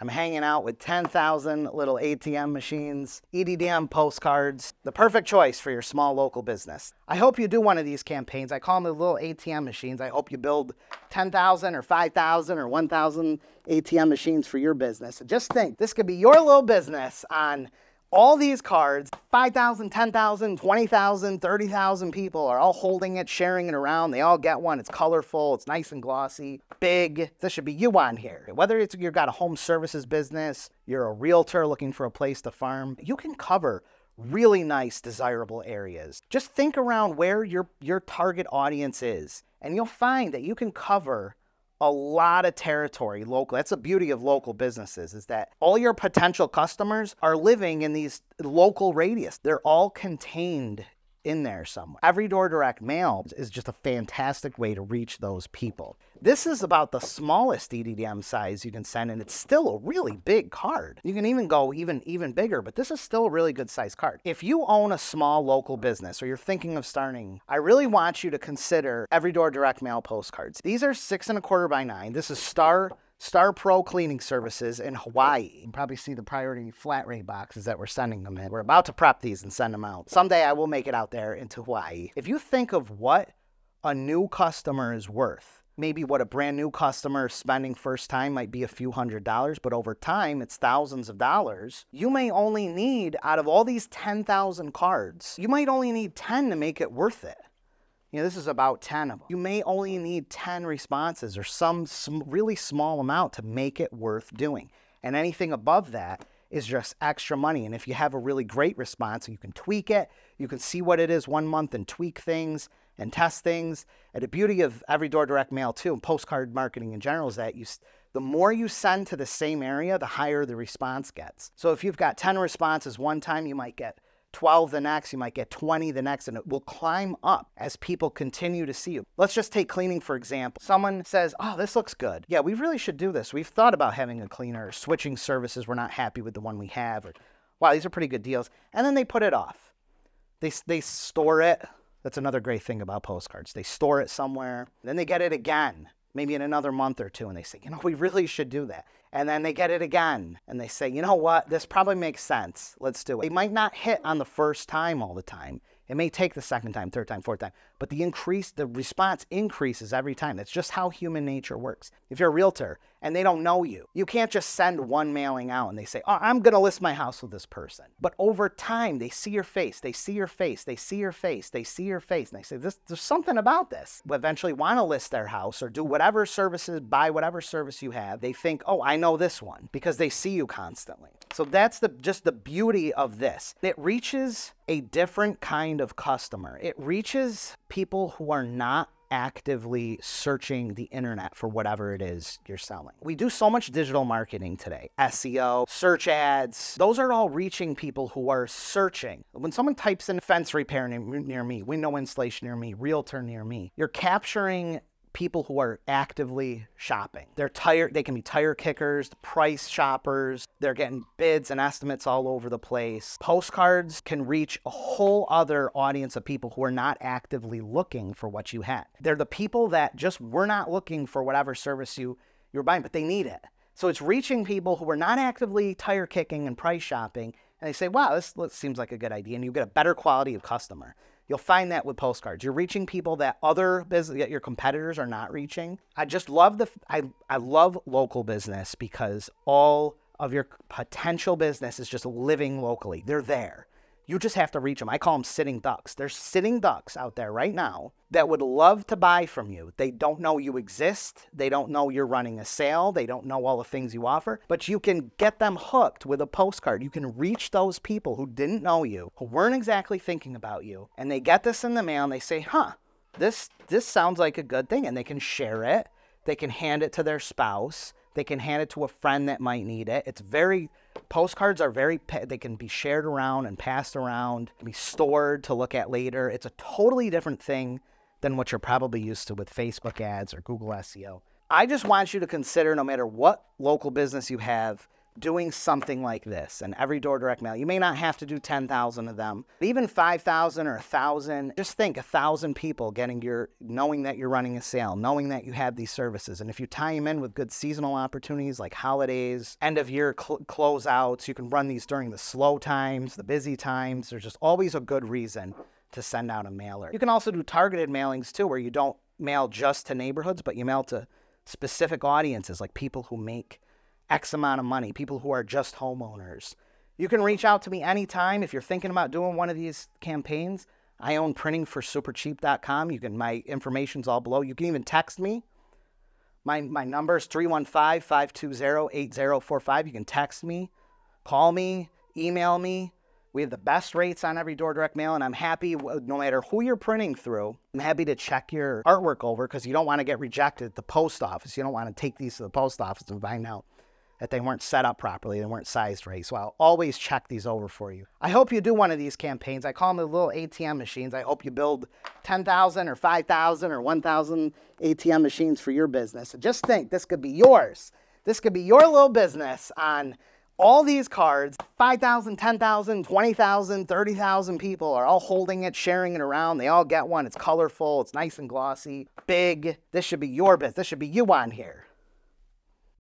I'm hanging out with 10,000 little ATM machines, EDDM postcards, the perfect choice for your small local business. I hope you do one of these campaigns. I call them the little ATM machines. I hope you build 10,000 or 5,000 or 1,000 ATM machines for your business. And just think, this could be your little business on all these cards, 5,000, 10,000, 20,000, 30,000 people are all holding it, sharing it around. They all get one. It's colorful, it's nice and glossy, big. This should be you on here. Whether it's you've got a home services business, you're a realtor looking for a place to farm, you can cover really nice, desirable areas. Just think around where your, your target audience is, and you'll find that you can cover a lot of territory local. That's the beauty of local businesses is that all your potential customers are living in these local radius. They're all contained in there somewhere. Every door Direct Mail is just a fantastic way to reach those people. This is about the smallest EDDM size you can send, and it's still a really big card. You can even go even, even bigger, but this is still a really good size card. If you own a small local business or you're thinking of starting, I really want you to consider Every Door Direct Mail postcards. These are six and a quarter by nine. This is Star Star Pro Cleaning Services in Hawaii. You can probably see the priority flat rate boxes that we're sending them in. We're about to prep these and send them out. Someday I will make it out there into Hawaii. If you think of what a new customer is worth, maybe what a brand new customer spending first time might be a few hundred dollars, but over time it's thousands of dollars. You may only need, out of all these 10,000 cards, you might only need 10 to make it worth it. You know, this is about 10 of them. You may only need 10 responses or some sm really small amount to make it worth doing. And anything above that is just extra money. And if you have a really great response, you can tweak it. You can see what it is one month and tweak things and test things. And the beauty of every door Direct Mail too, and postcard marketing in general, is that you the more you send to the same area, the higher the response gets. So if you've got 10 responses one time, you might get 12 the next, you might get 20 the next, and it will climb up as people continue to see you. Let's just take cleaning for example. Someone says, Oh, this looks good. Yeah, we really should do this. We've thought about having a cleaner, switching services. We're not happy with the one we have, or wow, these are pretty good deals. And then they put it off. They, they store it. That's another great thing about postcards. They store it somewhere, then they get it again maybe in another month or two, and they say, you know, we really should do that. And then they get it again, and they say, you know what, this probably makes sense. Let's do it. They might not hit on the first time all the time. It may take the second time, third time, fourth time, but the increase, the response increases every time. That's just how human nature works. If you're a realtor and they don't know you, you can't just send one mailing out and they say, oh, I'm going to list my house with this person. But over time, they see your face, they see your face, they see your face, they see your face, and they say, this, there's something about this. Eventually want to list their house or do whatever services, buy whatever service you have. They think, oh, I know this one because they see you constantly. So that's the just the beauty of this. It reaches a different kind of customer. It reaches people who are not actively searching the internet for whatever it is you're selling. We do so much digital marketing today SEO, search ads. Those are all reaching people who are searching. When someone types in fence repair near me, window installation near me, realtor near me, you're capturing people who are actively shopping. They're tire they can be tire kickers, price shoppers, they're getting bids and estimates all over the place. Postcards can reach a whole other audience of people who are not actively looking for what you had. They're the people that just were not looking for whatever service you you're buying, but they need it. So it's reaching people who are not actively tire kicking and price shopping and they say, "Wow, this, seems like a good idea." And you get a better quality of customer. You'll find that with postcards. You're reaching people that other business that your competitors are not reaching. I just love the I I love local business because all of your potential business is just living locally. They're there. You just have to reach them. I call them sitting ducks. There's sitting ducks out there right now that would love to buy from you. They don't know you exist. They don't know you're running a sale. They don't know all the things you offer, but you can get them hooked with a postcard. You can reach those people who didn't know you, who weren't exactly thinking about you, and they get this in the mail and they say, huh, this, this sounds like a good thing. And they can share it. They can hand it to their spouse. They can hand it to a friend that might need it. It's very postcards are very they can be shared around and passed around can be stored to look at later. It's a totally different thing than what you're probably used to with facebook ads or google seo i just want you to consider no matter what local business you have doing something like this and every door direct mail. You may not have to do 10,000 of them, even 5,000 or 1,000. Just think a 1,000 people getting your, knowing that you're running a sale, knowing that you have these services. And if you tie them in with good seasonal opportunities like holidays, end of year cl- closeouts, you can run these during the slow times, the busy times. There's just always a good reason to send out a mailer. You can also do targeted mailings too, where you don't mail just to neighborhoods, but you mail to specific audiences like people who make X amount of money, people who are just homeowners. You can reach out to me anytime if you're thinking about doing one of these campaigns. I own printing4supercheap.com. You can my information's all below. You can even text me. My my number is 315-520-8045. You can text me, call me, email me. We have the best rates on every door direct mail, and I'm happy no matter who you're printing through. I'm happy to check your artwork over because you don't want to get rejected at the post office. You don't want to take these to the post office and find out that they weren't set up properly, they weren't sized right. So I'll always check these over for you. I hope you do one of these campaigns. I call them the little ATM machines. I hope you build 10,000 or 5,000 or 1,000 ATM machines for your business. So just think this could be yours. This could be your little business on all these cards, 5,000, 10,000, 20,000, 30,000 people are all holding it, sharing it around. They all get one. It's colorful, it's nice and glossy, big. This should be your business. This should be you on here.